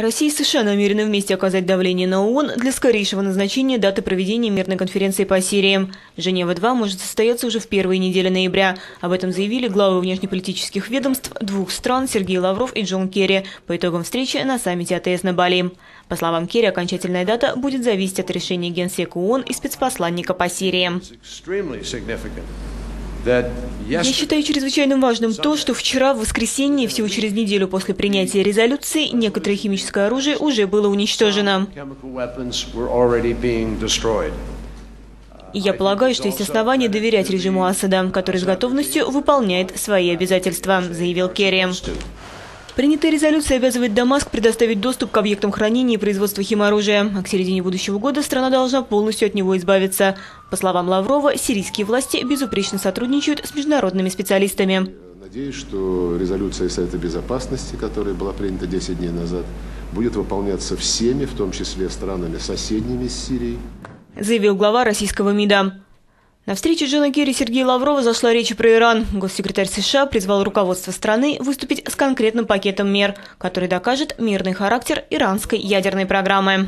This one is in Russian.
Россия и США намерены вместе оказать давление на ООН для скорейшего назначения даты проведения мирной конференции по Сирии. Женева-2 может состояться уже в первые недели ноября. Об этом заявили главы внешнеполитических ведомств двух стран Сергей Лавров и Джон Керри по итогам встречи на саммите АТС на Бали. По словам Керри, окончательная дата будет зависеть от решения Генсека ООН и спецпосланника по Сирии. Я считаю чрезвычайно важным то, что вчера, в воскресенье, всего через неделю после принятия резолюции, некоторое химическое оружие уже было уничтожено. И я полагаю, что есть основания доверять режиму Асада, который с готовностью выполняет свои обязательства, заявил Керри. Принятая резолюция обязывает Дамаск предоставить доступ к объектам хранения и производства химоружия. А к середине будущего года страна должна полностью от него избавиться. По словам Лаврова, сирийские власти безупречно сотрудничают с международными специалистами. Надеюсь, что резолюция Совета Безопасности, которая была принята 10 дней назад, будет выполняться всеми, в том числе странами соседними с Сирией. Заявил глава российского МИДа. На встрече Джона Керри Сергея Лаврова зашла речь про Иран. Госсекретарь США призвал руководство страны выступить с конкретным пакетом мер, который докажет мирный характер иранской ядерной программы.